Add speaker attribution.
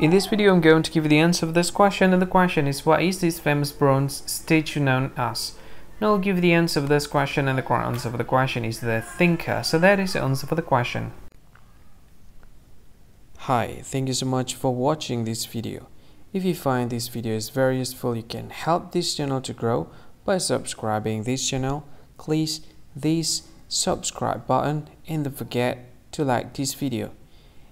Speaker 1: In this video I'm going to give you the answer of this question and the question is what is this famous bronze statue known as? Now I'll give you the answer of this question and the answer of the question is the thinker. So that is the answer for the question. Hi, thank you so much for watching this video. If you find this video is very useful, you can help this channel to grow by subscribing this channel. Please this subscribe button and don't forget to like this video.